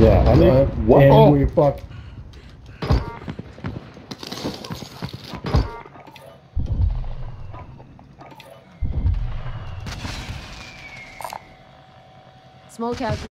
Yeah, I know. What? And Oh. we fuck. Smoke out.